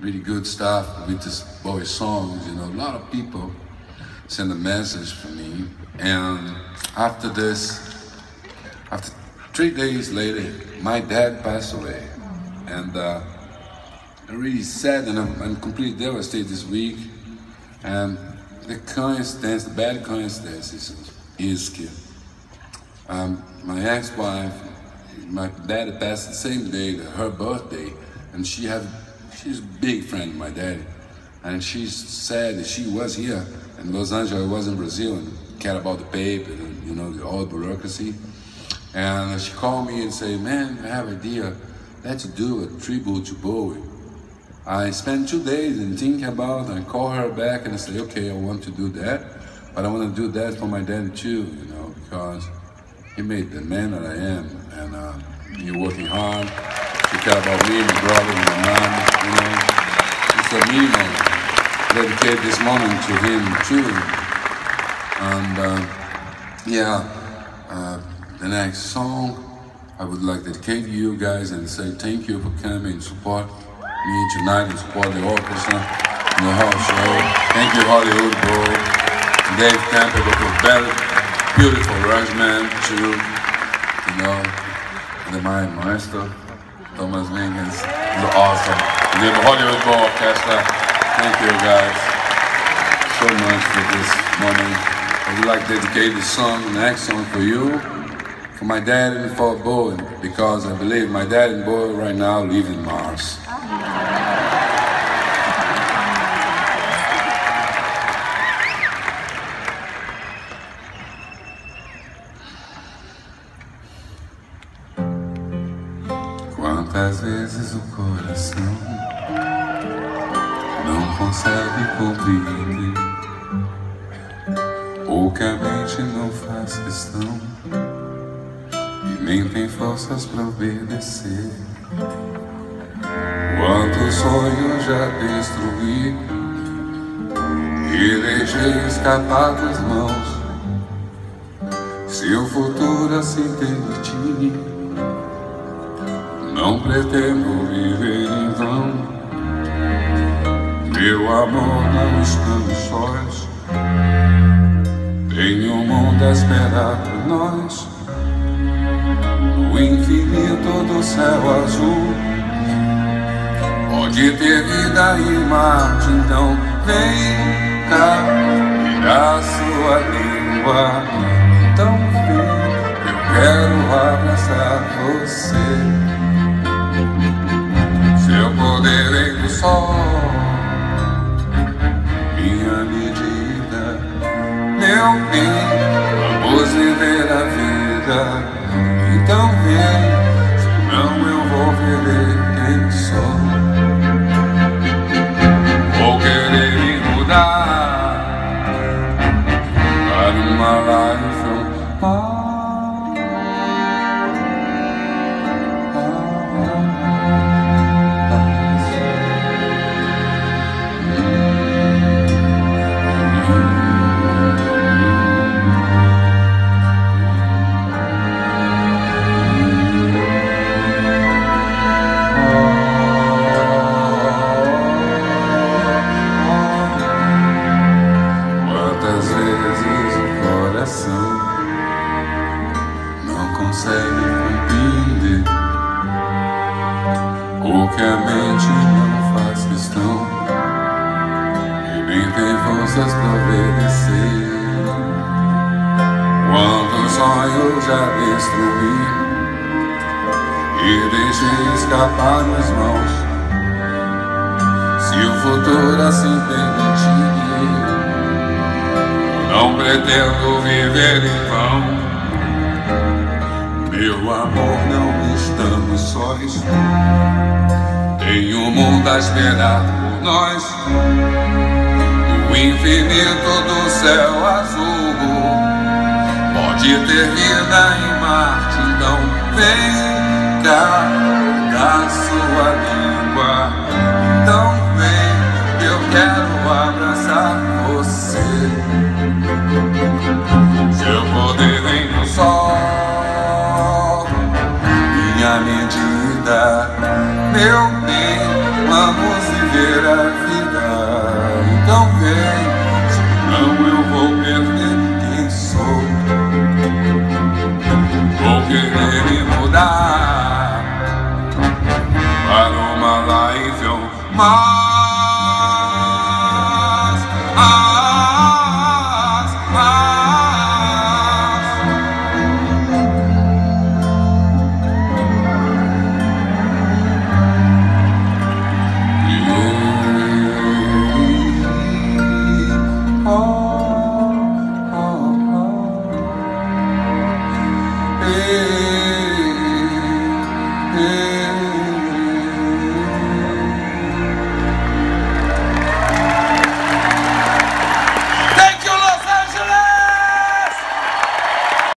really good stuff with this boy songs. You know, a lot of people send a message for me, and after this, after three days later, my dad passed away, and uh, I'm really sad and I'm, I'm completely devastated this week. And the coincidence, the bad coincidence is, is um, my ex-wife, my dad passed the same day, her birthday, and she had, she's a big friend of my dad. And she said that she was here in Los Angeles, I was in Brazil, and cared about the paper, and, you know, the old bureaucracy. And she called me and said, man, I have an idea. Let's do a tribute to Bowie. I spent two days and think about and call her back and I say, okay, I want to do that, but I want to do that for my dad too, you know, because he made the man that I am and uh, he working hard, he care about me, my brother, my mom, you know. It's a minimum. Dedicate this moment to him too. And uh, yeah, uh, the next song I would like to dedicate to you guys and say thank you for coming and support me tonight and support the orchestra and the whole show. Thank you, Hollywood Bowl, Dave Campbell for very beautiful arrangement too. You know, and my maestro, Thomas Lincolns, is awesome. And the Hollywood Orchestra, thank you guys so much for this moment. I would like to dedicate this song, the next song for you, for my dad and for Bowie, because I believe my dad and Bowie right now live in Mars. Quantas vezes o coração não consegue compreender o que a mente não faz questão e nem tem forças para obedecer. Quantos sonhos já destruí e deixei escapar das mãos. Se o futuro assim permitir, não pretendo viver em vão. Meu amor, não estamos sós. Tem um mundo a esperar por nós. No infinito do céu azul. Pode ter vida e Marte, então vem cá, virar sua língua. Então vem, eu quero abraçar você. Sol, minha medida, meu bem, vamos viver a vida. Então vem, senão eu vou viver quem sou. Consegue compreender o que a mente não faz questão e nem tem forças para obedecer. Quantos sonhos já destruí e deixei escapar nas mãos. Se o futuro assim permitir. Não pretendo viver em. Meu amor, não estamos sós. Tem um mundo a esperar por nós. No infinito do céu azul. Pode ter vida em Marte, então vem cá da sua língua. Então vem, eu quero abraçar você. Meu bem, vamos viver. a vida. Então vem, senão eu vou perder quem sou. Vou querer me mudar para uma on my